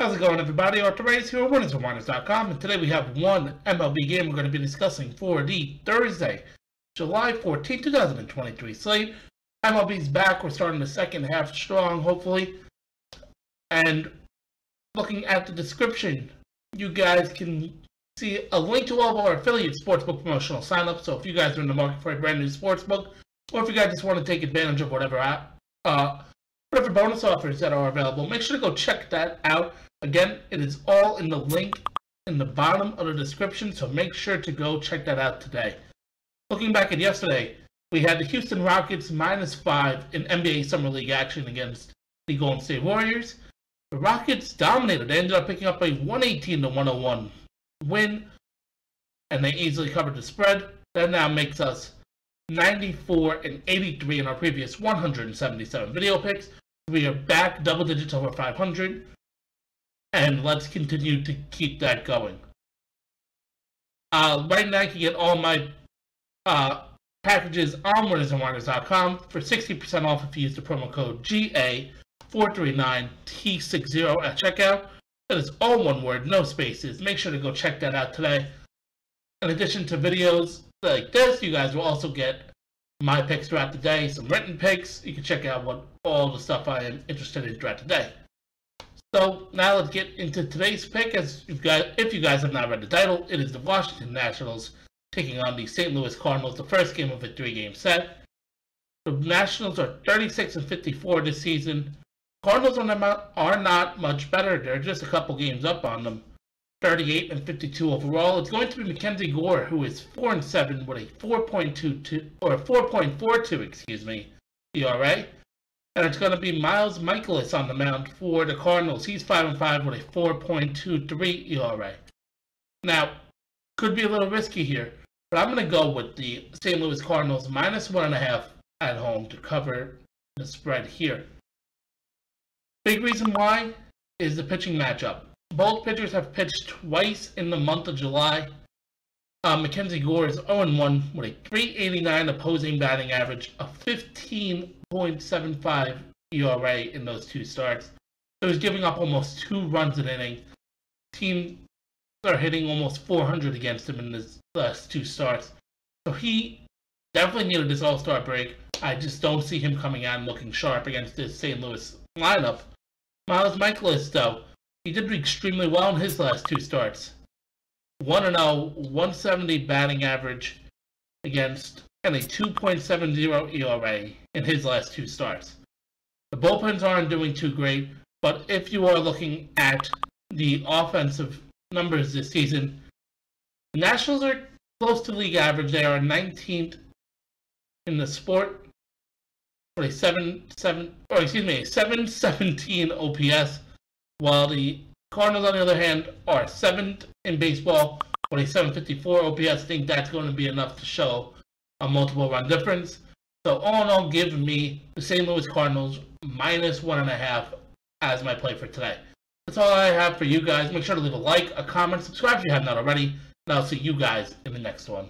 How's it going, everybody? Arthur Reyes here at WinnersForMiners.com, and today we have one MLB game we're going to be discussing for the Thursday, July 14, 2023 slate. MLB's back. We're starting the second half strong, hopefully. And looking at the description, you guys can see a link to all of our affiliate sportsbook promotional signups. So if you guys are in the market for a brand new sportsbook, or if you guys just want to take advantage of whatever app, uh, whatever bonus offers that are available, make sure to go check that out. Again, it is all in the link in the bottom of the description, so make sure to go check that out today. Looking back at yesterday, we had the Houston Rockets minus five in NBA Summer League action against the Golden State Warriors. The Rockets dominated. They ended up picking up a 118 to 101 win, and they easily covered the spread. That now makes us 94 and 83 in our previous 177 video picks. We are back double digits over 500 and let's continue to keep that going. Uh, right now, you can get all my uh, packages on winnersandwhiners.com for 60% off if you use the promo code GA439T60 at checkout. That is all one word, no spaces. Make sure to go check that out today. In addition to videos like this, you guys will also get my picks throughout the day, some written picks. You can check out what all the stuff I am interested in throughout the day. So now let's get into today's pick. As you if you guys have not read the title, it is the Washington Nationals taking on the St. Louis Cardinals, the first game of a three-game set. The Nationals are 36 and 54 this season. Cardinals are not, are not much better. They're just a couple games up on them. 38 and 52 overall. It's going to be Mackenzie Gore, who is 4 and 7 with a 4.22 or 4.42, excuse me, ERA. And it's going to be Miles Mikolas on the mound for the Cardinals. He's 5 and 5 with a 4.23 ERA. Now, could be a little risky here, but I'm going to go with the St. Louis Cardinals minus 1.5 at home to cover the spread here. Big reason why is the pitching matchup. Both pitchers have pitched twice in the month of July. Uh, Mackenzie Gore is 0-1 with a 389 opposing batting average, a 15.75 ERA in those two starts. So he's giving up almost two runs an inning. Teams are hitting almost 400 against him in his last two starts. So he definitely needed this All-Star break. I just don't see him coming out and looking sharp against this St. Louis lineup. Miles Mikolas, though, he did extremely well in his last two starts. 1 0, 170 batting average against and a 2.70 ERA in his last two starts. The bullpens aren't doing too great, but if you are looking at the offensive numbers this season, the Nationals are close to league average. They are 19th in the sport with a 7 7 or excuse me, 717 OPS, while the Cardinals, on the other hand, are seventh in baseball with a 754 OPS. Think that's going to be enough to show a multiple run difference. So all in all, give me the St. Louis Cardinals minus one and a half as my play for today. That's all I have for you guys. Make sure to leave a like, a comment, subscribe if you have not already, and I'll see you guys in the next one.